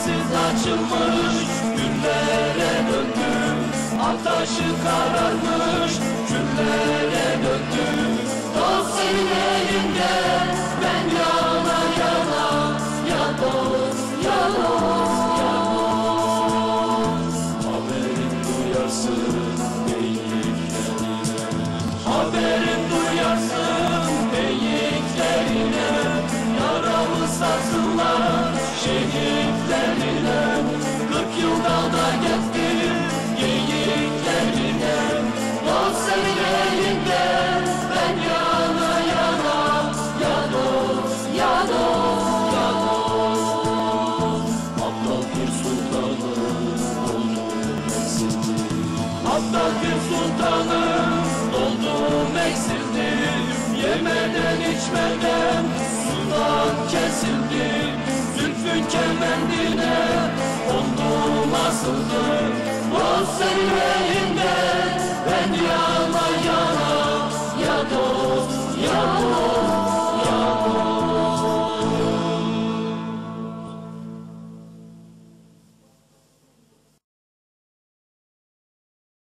Vakitsiz açılmış güllere döndü Ataşı kararmış küllere döndü Dost senin elinde ben yana yana Ya dost ya dost ya dost. Haberin duyarsın beyliklerine. Haberin duyarsın beyliklerine. Yaralı sarsınlar şehitlerine Aptal bir sultanın oldum eksildim. Yemeden içmeden sudan kesildi Zülfün kemendine oldum asıldım O yana